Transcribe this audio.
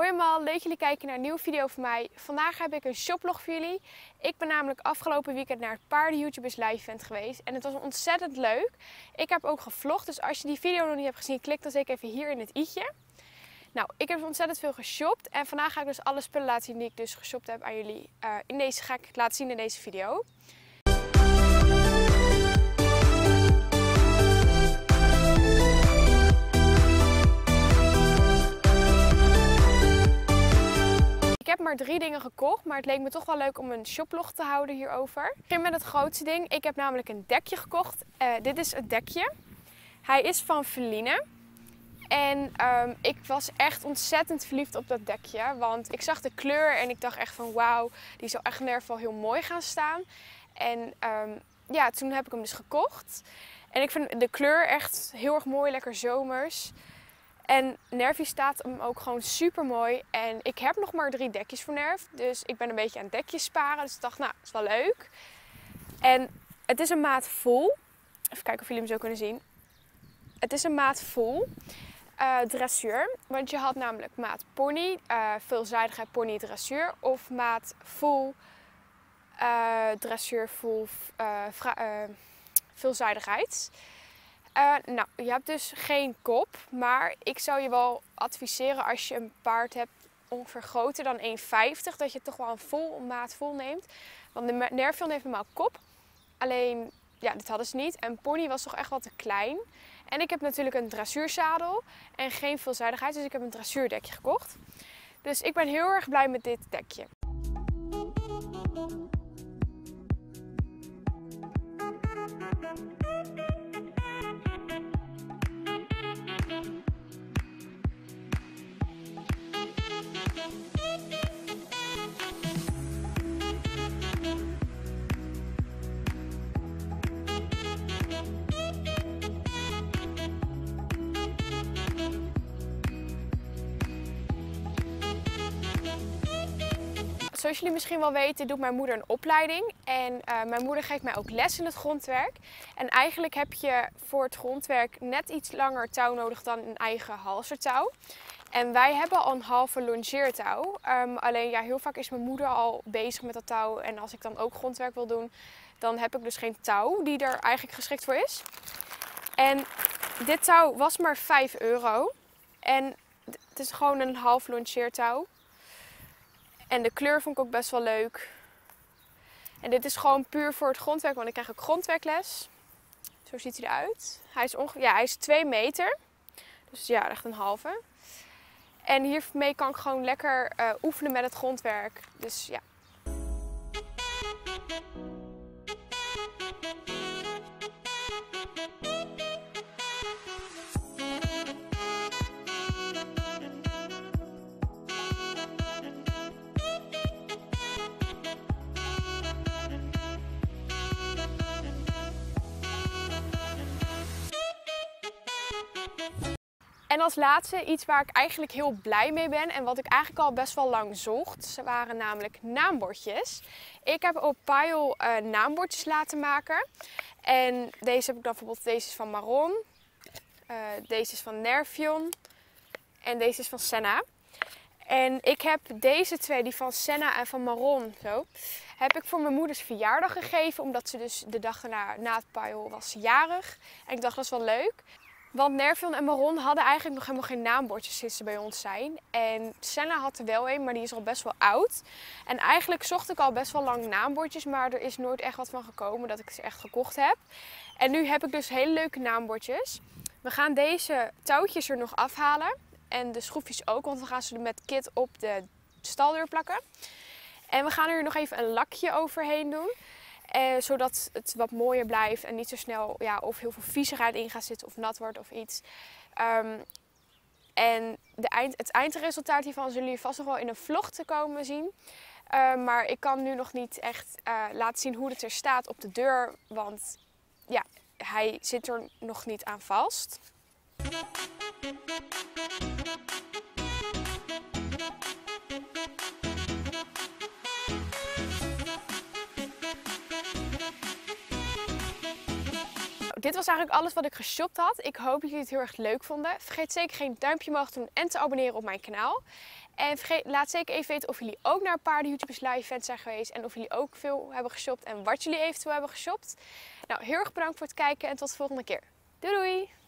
Hoi allemaal, leuk jullie kijken naar een nieuwe video van mij. Vandaag heb ik een shoplog voor jullie. Ik ben namelijk afgelopen weekend naar het paarden YouTubers live event geweest. En het was ontzettend leuk. Ik heb ook gevlogd, dus als je die video nog niet hebt gezien, klik dan zeker even hier in het i'tje. Nou, ik heb ontzettend veel geshopt. En vandaag ga ik dus alle spullen laten zien die ik dus geshopt heb aan jullie. Uh, in deze ga ik laten zien in deze video. Heb maar drie dingen gekocht, maar het leek me toch wel leuk om een shoplog te houden hierover. Ik begin met het grootste ding. Ik heb namelijk een dekje gekocht. Uh, dit is het dekje. Hij is van Feline. En um, ik was echt ontzettend verliefd op dat dekje. Want ik zag de kleur en ik dacht echt van wauw, die zou echt nergens heel mooi gaan staan. En um, ja, toen heb ik hem dus gekocht. En ik vind de kleur echt heel erg mooi, lekker zomers. En Nervy staat hem ook gewoon super mooi. En ik heb nog maar drie dekjes voor Nerf. Dus ik ben een beetje aan dekjes sparen. Dus ik dacht, nou, dat is wel leuk. En het is een maat vol. Even kijken of jullie hem zo kunnen zien. Het is een maat vol uh, dressuur. Want je had namelijk maat pony, uh, veelzijdigheid pony dressuur. Of maat full uh, dressuur full veelzijdigheid. Uh, nou, je hebt dus geen kop, maar ik zou je wel adviseren als je een paard hebt ongeveer groter dan 1,50, dat je toch wel een vol maat vol neemt. Want de Nervion heeft normaal kop, alleen ja, dit hadden ze niet. En pony was toch echt wat te klein. En ik heb natuurlijk een dressuurzadel en geen veelzijdigheid, dus ik heb een dressuurdekje gekocht. Dus ik ben heel erg blij met dit dekje. Zoals jullie misschien wel weten doet mijn moeder een opleiding. En uh, mijn moeder geeft mij ook les in het grondwerk. En eigenlijk heb je voor het grondwerk net iets langer touw nodig dan een eigen halsertouw. En wij hebben al een halve longeertouw. Um, alleen ja, heel vaak is mijn moeder al bezig met dat touw. En als ik dan ook grondwerk wil doen, dan heb ik dus geen touw die er eigenlijk geschikt voor is. En dit touw was maar 5 euro. En het is gewoon een half longeertouw. En de kleur vond ik ook best wel leuk. En dit is gewoon puur voor het grondwerk, want ik krijg ook grondwerkles. Zo ziet hij eruit. Hij is, ongeveer, ja, hij is 2 meter. Dus ja, echt een halve. En hiermee kan ik gewoon lekker uh, oefenen met het grondwerk. Dus ja, En als laatste iets waar ik eigenlijk heel blij mee ben en wat ik eigenlijk al best wel lang zocht. Ze waren namelijk naambordjes. Ik heb op Pile uh, naambordjes laten maken. En deze heb ik dan bijvoorbeeld, deze is van Maron. Uh, deze is van Nervion. En deze is van Senna. En ik heb deze twee, die van Senna en van Maron, zo, heb ik voor mijn moeders verjaardag gegeven. Omdat ze dus de dag daarna, na het Pile was jarig. En ik dacht, dat is wel leuk. Want Nervion en Maron hadden eigenlijk nog helemaal geen naambordjes sinds ze bij ons zijn. En Senna had er wel een, maar die is al best wel oud. En eigenlijk zocht ik al best wel lang naambordjes, maar er is nooit echt wat van gekomen dat ik ze echt gekocht heb. En nu heb ik dus hele leuke naambordjes. We gaan deze touwtjes er nog afhalen. En de schroefjes ook, want we gaan ze met kit op de staldeur plakken. En we gaan er nog even een lakje overheen doen. Eh, zodat het wat mooier blijft en niet zo snel ja, of heel veel viezigheid in gaat zitten of nat wordt of iets. Um, en de eind, het eindresultaat hiervan zullen jullie vast nog wel in een vlog te komen zien. Uh, maar ik kan nu nog niet echt uh, laten zien hoe het er staat op de deur. Want ja, hij zit er nog niet aan vast. Dit was eigenlijk alles wat ik geshopt had. Ik hoop dat jullie het heel erg leuk vonden. Vergeet zeker geen duimpje omhoog te doen en te abonneren op mijn kanaal. En vergeet, laat zeker even weten of jullie ook naar paarden YouTubers live event zijn geweest. En of jullie ook veel hebben geshopt en wat jullie eventueel hebben geshopt. Nou, heel erg bedankt voor het kijken en tot de volgende keer. Doei doei!